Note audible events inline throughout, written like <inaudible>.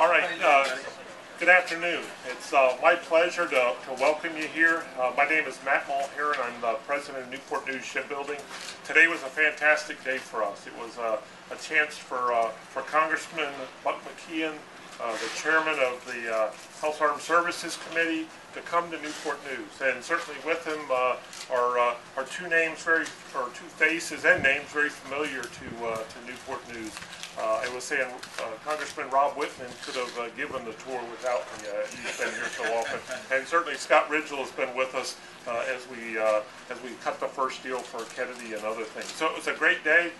All right, uh, good afternoon. It's uh, my pleasure to, to welcome you here. Uh, my name is Matt Mulherin. I'm the president of Newport News Shipbuilding. Today was a fantastic day for us. It was a chance for, uh, for Congressman Buck McKeon, uh, the chairman of the uh, House Armed Services Committee, to come to Newport News. And certainly with him are, are two names very, or two faces and names very familiar to, to Newport News. Uh, I was saying uh, Congressman Rob Wittman could have uh, given the tour without me. Uh, he's been here so often, and certainly Scott Rigell has been with us uh, as we uh, as we cut the first deal for Kennedy and other things. So it was a great day.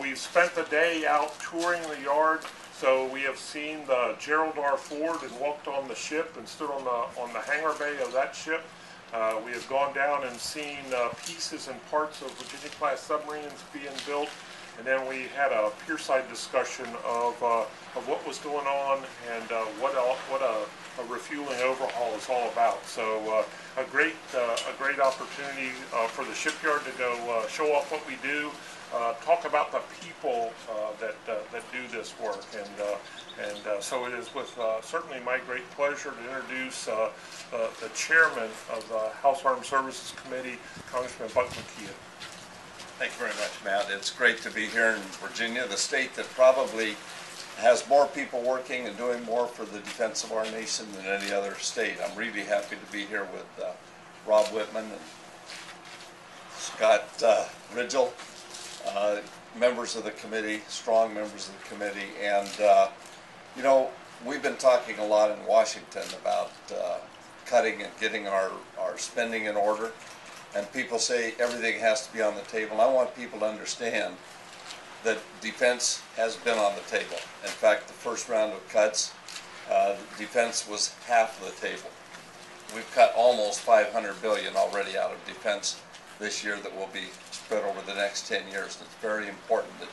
We spent the day out touring the yard. So we have seen the Gerald R. Ford and walked on the ship and stood on the on the hangar bay of that ship. We have gone down and seen pieces and parts of Virginia-class submarines being built, and then we had a pier-side discussion of uh, of what was going on and uh, what a, what a, a refueling overhaul is all about. So uh, a great a great opportunity for the shipyard to go show off what we do, talk about the people that that do this work, and and uh, so it is with uh, certainly my great pleasure to introduce uh, the chairman of the House Armed Services Committee, Congressman Buck McKeon. Thank you very much, Matt. It's great to be here in Virginia, the state that probably has more people working and doing more for the defense of our nation than any other state. I'm really happy to be here with uh, Rob Wittman and Scott uh, Rigell, uh, members of the committee, strong members of the committee, and uh, you know we've been talking a lot in Washington about uh, cutting and getting our, our spending in order. And people say everything has to be on the table. I want people to understand that defense has been on the table. In fact, the first round of cuts, uh, defense was half the table. We've cut almost 500 billion already out of defense this year that will be spread over the next 10 years. It's very important that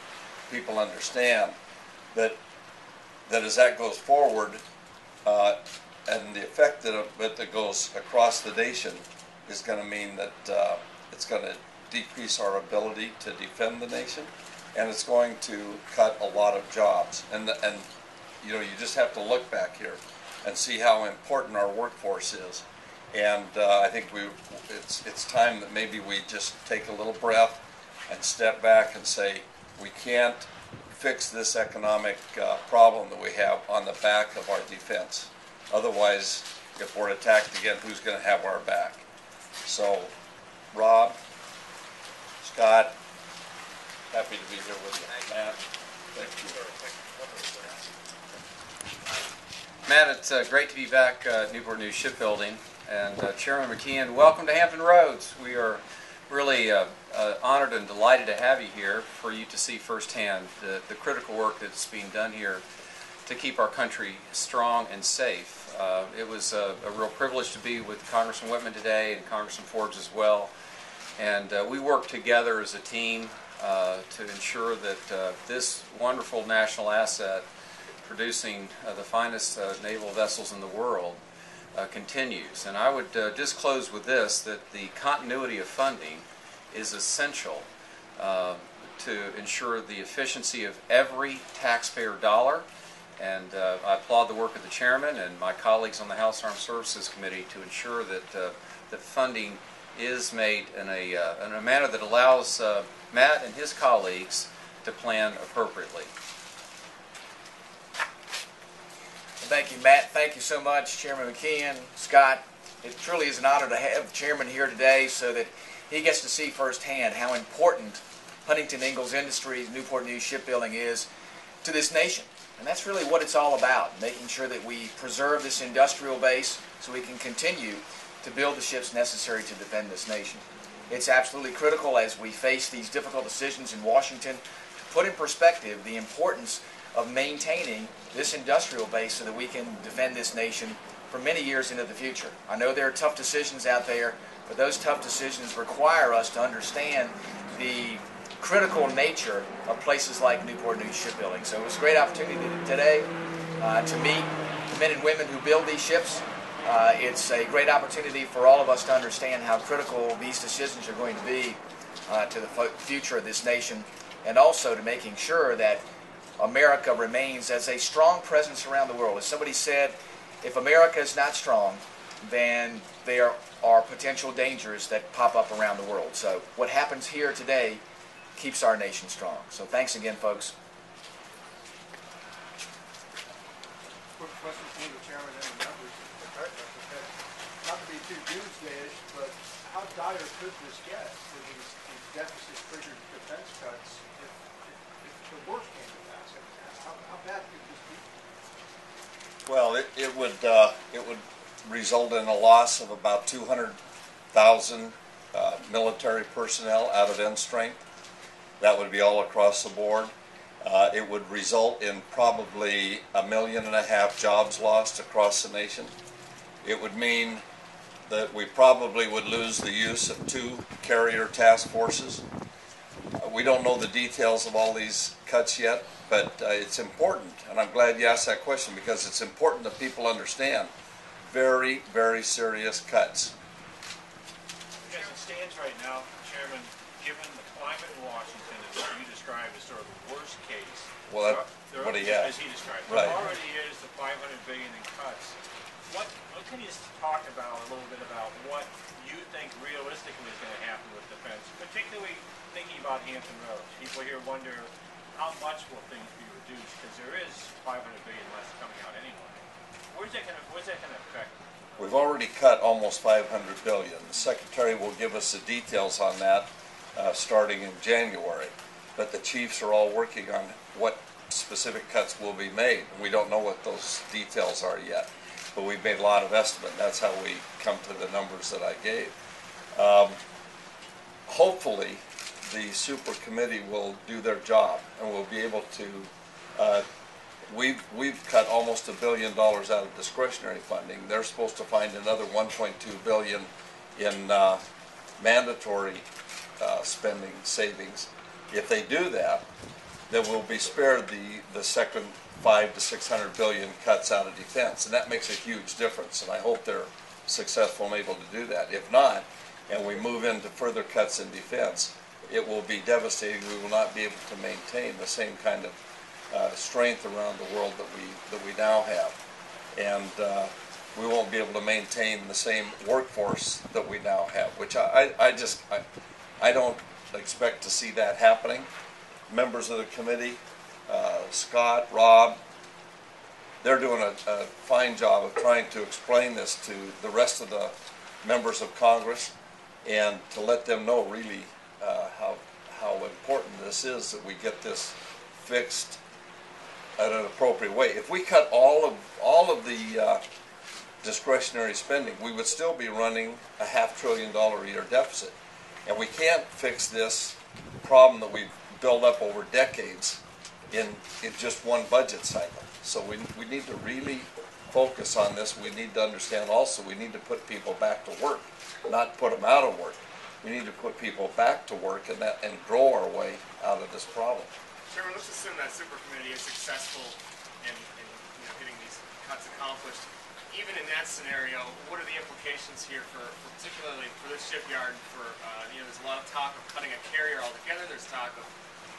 people understand that that as that goes forward, uh, and the effect that, that that goes across the nation is going to mean that uh, it's going to decrease our ability to defend the nation, and it's going to cut a lot of jobs. And and you know you just have to look back here and see how important our workforce is. And uh, I think we it's it's time that maybe we just take a little breath and step back and say we can't fix this economic uh, problem that we have on the back of our defense. Otherwise, if we're attacked again, who's going to have our back? So, Rob, Scott, happy to be here with you. Matt, thank you. Matt, it's uh, great to be back uh, at Newport News Shipbuilding. And uh, Chairman McKeon, welcome to Hampton Roads. We are really uh, uh, honored and delighted to have you here for you to see firsthand the, the critical work that's being done here to keep our country strong and safe. Uh, it was a, a real privilege to be with Congressman Wittman today and Congressman Forbes as well. And uh, we work together as a team uh, to ensure that uh, this wonderful national asset producing uh, the finest uh, naval vessels in the world continues. And I would just close with this, that the continuity of funding is essential to ensure the efficiency of every taxpayer dollar. And uh, I applaud the work of the chairman and my colleagues on the House Armed Services Committee to ensure that, uh, funding is made in a, uh, in a manner that allows uh, Matt and his colleagues to plan appropriately. Thank you, Matt. Thank you so much, Chairman McKeon, Scott. It truly is an honor to have the chairman here today so that he gets to see firsthand how important Huntington Ingalls Industries, Newport News Shipbuilding is to this nation. And that's really what it's all about, making sure that we preserve this industrial base so we can continue to build the ships necessary to defend this nation. It's absolutely critical as we face these difficult decisions in Washington to put in perspective the importance of maintaining this industrial base so that we can defend this nation for many years into the future. I know there are tough decisions out there, but those tough decisions require us to understand the critical nature of places like Newport News Shipbuilding. So it was a great opportunity today uh, to meet the men and women who build these ships. Uh, it's a great opportunity for all of us to understand how critical these decisions are going to be uh, to the future of this nation and also to making sure that America remains as a strong presence around the world. As somebody said, if America is not strong, then there are potential dangers that pop up around the world. So what happens here today keeps our nation strong. So thanks again, folks. Quick question for the chairman and the members. Not to be too doomsdayish, but how dire could this get with these these deficit-triggered defense cuts if, if, if the worst came to pass? How, how bad could this be? Well, it, it would, uh, it would result in a loss of about two hundred thousand, uh, military personnel out of end strength. That would be all across the board. Uh, it would result in probably a million and a half jobs lost across the nation. It would mean that we probably would lose the use of two carrier task forces. Uh, We don't know the details of all these cuts yet, but uh, it's important, and I'm glad you asked that question because it's important that people understand very, very serious cuts. As it stands right now, Chairman, given the climate in Washington as you described as sort of the worst case. Well, that- there- what he has. As he described. Right. There already is the five hundred billion in cuts. What, what can you talk about, a little bit about what you think realistically is gonna happen with defense, particularly thinking about Hampton Roads? People here wonder, how much will things be reduced? Because there is five hundred billion less coming out anyway. Where's that gonna, where's that gonna affect? We've already cut almost 500 billion. The secretary will give us the details on that uh, starting in January. But the chiefs are all working on what specific cuts will be made. We don't know what those details are yet, but we've made a lot of estimate. That's how we come to the numbers that I gave. Um, hopefully, the super committee will do their job and will be able to uh, We've, we've cut almost a billion dollars out of discretionary funding. They're supposed to find another one point two billion in, uh, mandatory, uh, spending savings. If they do that, then we'll be spared the, the second five to six hundred billion cuts out of defense, and that makes a huge difference, and I hope they're successful and able to do that. If not, and we move into further cuts in defense, it will be devastating. We will not be able to maintain the same kind of uh, strength around the world that we, that we now have. And uh, we won't be able to maintain the same workforce that we now have, which I, I I just, I, I don't expect to see that happening. Members of the committee, uh, Scott, Rob, they're doing a, a fine job of trying to explain this to the rest of the members of Congress and to let them know really uh, how, how important this is that we get this fixed at an appropriate way. If we cut all of, all of the uh, discretionary spending, we would still be running a half trillion dollar a year deficit. And we can't fix this problem that we've built up over decades in, in just one budget cycle. So we, we need to really focus on this. We need to understand also, we need to put people back to work, not put them out of work. We need to put people back to work and that, and grow our way out of this problem. Chairman, let's assume that super is successful in, in you know, getting these cuts accomplished. Even in that scenario, what are the implications here for, for particularly for this shipyard? For uh, you know, there's a lot of talk of cutting a carrier altogether. There's talk of,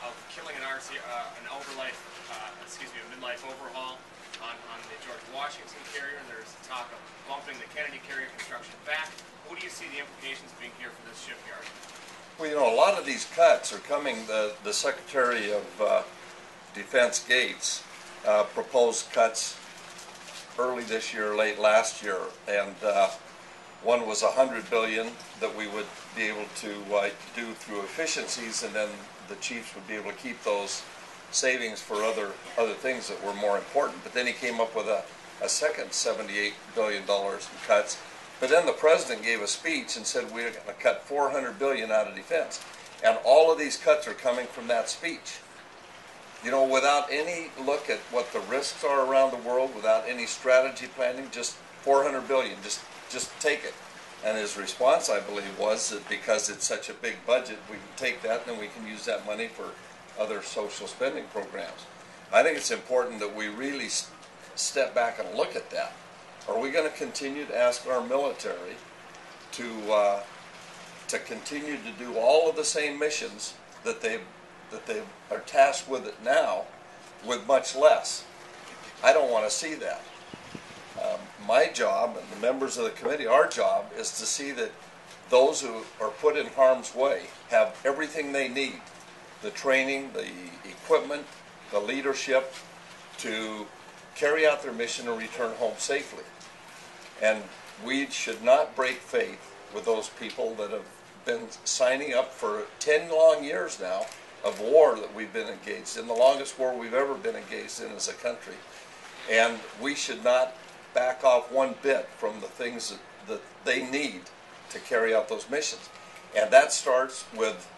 of killing an RC, uh, an overlife, uh, excuse me, a midlife overhaul on, on the George Washington carrier. And there's talk of bumping the Kennedy carrier construction back. What do you see the implications being here for this shipyard? Well, you know, a lot of these cuts are coming, the, the Secretary of uh, Defense Gates uh, proposed cuts early this year, late last year, and uh, one was a hundred billion that we would be able to uh, do through efficiencies, and then the chiefs would be able to keep those savings for other, other things that were more important. But then he came up with a, a second seventy-eight billion dollars in cuts. But then the president gave a speech and said we're going to cut four hundred billion out of defense, and all of these cuts are coming from that speech. You know, without any look at what the risks are around the world, without any strategy planning, just four hundred billion, just just take it. And his response, I believe, was that because it's such a big budget, we can take that and then we can use that money for other social spending programs. I think it's important that we really step back and look at that. Are we going to continue to ask our military to uh, to continue to do all of the same missions that they that they are tasked with it now, with much less. I don't want to see that. Um, my job and the members of the committee, our job is to see that those who are put in harm's way have everything they need the training, the equipment, the leadership to carry out their mission and return home safely. And we should not break faith with those people that have been signing up for 10 long years now of war that we've been engaged in, the longest war we've ever been engaged in as a country. And we should not back off one bit from the things that, that they need to carry out those missions. And that starts with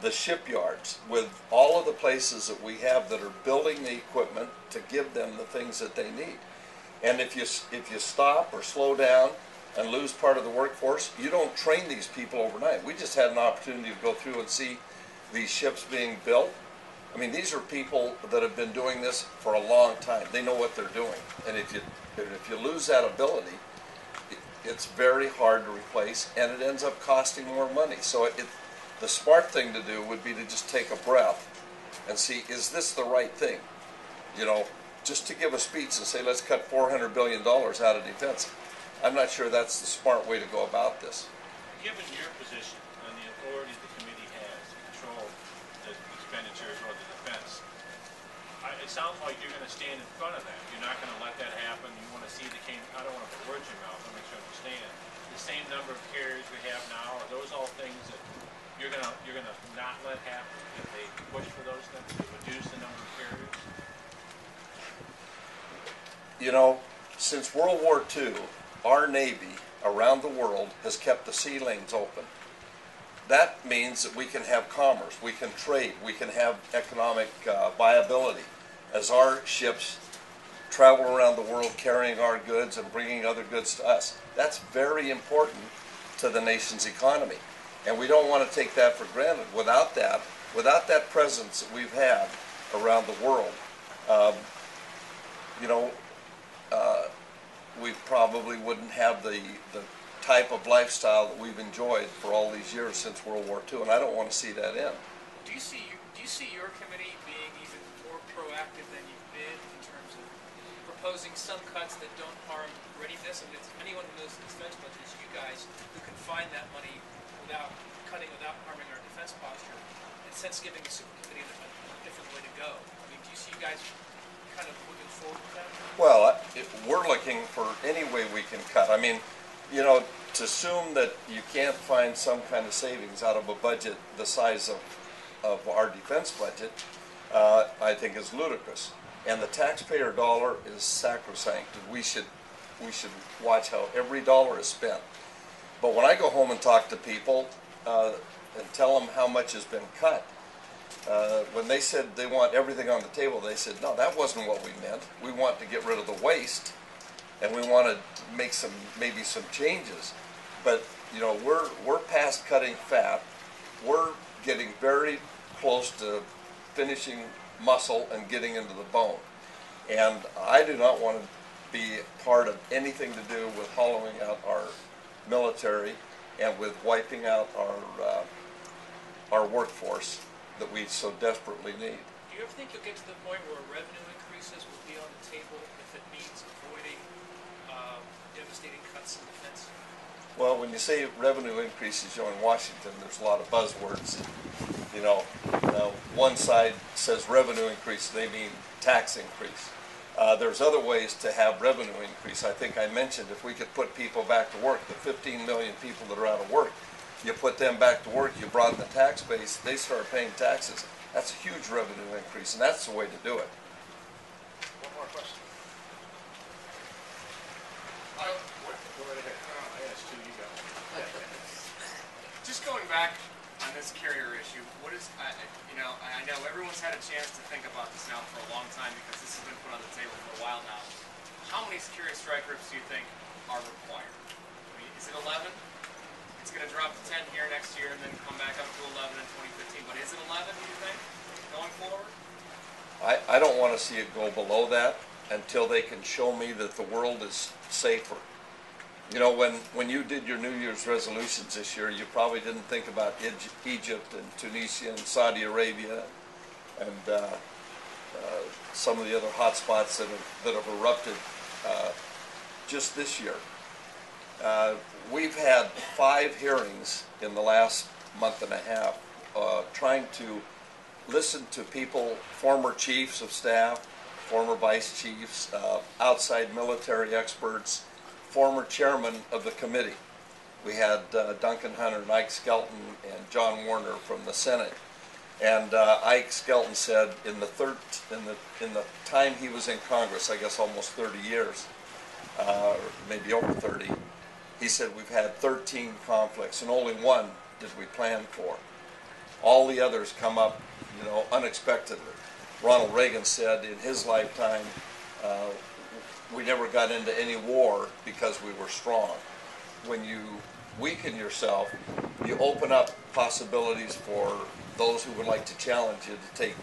the shipyards, with all of the places that we have that are building the equipment to give them the things that they need. And if you, if you stop or slow down and lose part of the workforce, you don't train these people overnight. We just had an opportunity to go through and see these ships being built. I mean, these are people that have been doing this for a long time. They know what they're doing. And if you, if you lose that ability, it, it's very hard to replace and it ends up costing more money. So it, the smart thing to do would be to just take a breath and see, is this the right thing? You know, just to give a speech and say, let's cut $400 billion out of defense. I'm not sure that's the smart way to go about this. Given your position on the authority the committee has to control the expenditures or the defense, I, it sounds like you're gonna stand in front of that. You're not gonna let that happen. You wanna see the cane, I don't wanna put words in your mouth, me make sure I understand. The same number of carriers we have now, are those all things that you're gonna, you're gonna not let happen if they push for those things, to reduce the number of carriers? You know, since World War II, our Navy around the world has kept the sea lanes open. That means that we can have commerce, we can trade, we can have economic uh, viability as our ships travel around the world carrying our goods and bringing other goods to us. That's very important to the nation's economy. And we don't want to take that for granted. Without that, without that presence that we've had around the world, um, you know, uh, we probably wouldn't have the, the type of lifestyle that we've enjoyed for all these years since World War II, and I don't want to see that end. Do you see, do you see your committee being even proactive than you've been in terms of proposing some cuts that don't harm readiness? I mean, it's anyone who knows the defense budget you guys who can find that money without cutting, without harming our defense posture, and since giving the super committee a, a different way to go. I mean, do you see you guys kind of moving forward with that? Well, if we're looking for any way we can cut. I mean, you know, to assume that you can't find some kind of savings out of a budget the size of, of our defense budget, uh, I think is ludicrous. And the taxpayer dollar is sacrosanct, we should, we should watch how every dollar is spent. But when I go home and talk to people, uh, and tell them how much has been cut, uh, when they said they want everything on the table, they said, no, that wasn't what we meant. We want to get rid of the waste, and we want to make some, maybe some changes. But, you know, we're, we're past cutting fat. We're getting very close to finishing muscle and getting into the bone. And I do not want to be part of anything to do with hollowing out our military and with wiping out our, uh, our workforce that we so desperately need. Do you ever think you'll get to the point where revenue increases will be on the table if it means avoiding um, devastating cuts in defense? Well, when you say revenue increases, you know, in Washington, there's a lot of buzzwords. You know, uh, one side says revenue increase, they mean tax increase. Uh, there's other ways to have revenue increase. I think I mentioned if we could put people back to work, the 15 million people that are out of work, you put them back to work, you broaden the tax base, they start paying taxes. That's a huge revenue increase, and that's the way to do it. One more question. Uh, Go right ahead. I asked two, you go. <laughs> Just going back on this carrier issue, what is, I, you know, I know everyone's had a chance to think about this now for a long time because this has been put on the table for a while now. How many security strike groups do you think are required? I mean, is it eleven? It's gonna drop to ten here next year and then come back up to eleven in twenty fifteen, but is it eleven, do you think, going forward? I, I don't want to see it go below that until they can show me that the world is safer. You know, when, when you did your New Year's resolutions this year, you probably didn't think about Egypt and Tunisia and Saudi Arabia and, uh, uh, some of the other hot spots that have, that have erupted uh, just this year. Uh, We've had five hearings in the last month and a half, uh, trying to listen to people, former chiefs of staff, former vice chiefs, uh, outside military experts, former chairman of the committee. We had uh, Duncan Hunter, Ike Skelton, and John Warner from the Senate. And uh, Ike Skelton said in the third, in the in the time he was in Congress, I guess almost 30 years, uh, maybe over 30, he said we've had 13 conflicts and only one did we plan for. All the others come up, you know, unexpectedly. Ronald Reagan said in his lifetime, uh, we never got into any war because we were strong. When you weaken yourself, you open up possibilities for those who would like to challenge you to take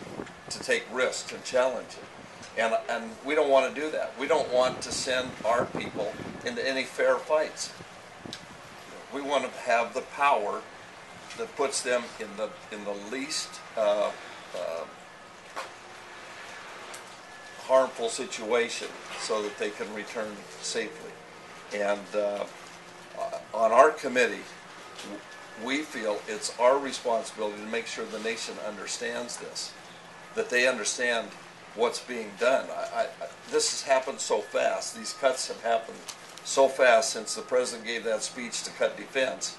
to take risks and challenge you. And, and we don't want to do that. We don't want to send our people into any fair fights. We want to have the power that puts them in the in the least uh, uh, harmful situation so that they can return safely. And uh, on our committee, we feel it's our responsibility to make sure the nation understands this, that they understand what's being done. I, I, this has happened so fast. These cuts have happened so fast since the president gave that speech to cut defense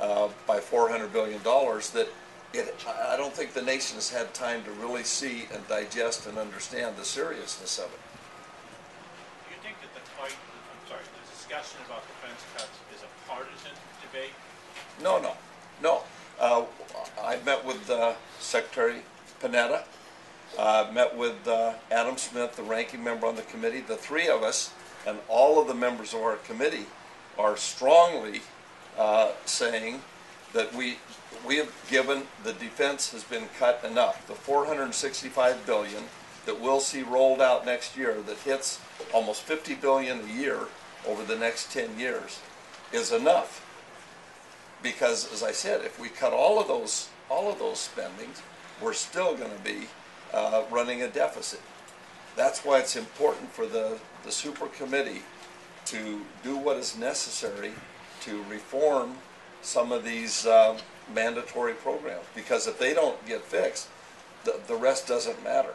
uh, by 400 billion dollars that it, I don't think the nation has had time to really see and digest and understand the seriousness of it. Do you think that the fight, I'm sorry, the discussion about defense cuts is a partisan debate? No, no, no. Uh, I met with uh, Secretary Panetta. I uh, met with uh, Adam Smith, the ranking member on the committee. The three of us and all of the members of our committee are strongly uh, saying that we we have given the defense has been cut enough. The 465 billion that we'll see rolled out next year that hits almost 50 billion a year over the next 10 years is enough because as I said, if we cut all of those all of those spendings, we're still going to be uh, running a deficit. That's why it's important for the the super committee to do what is necessary to reform some of these um, mandatory programs because if they don't get fixed, the, the rest doesn't matter.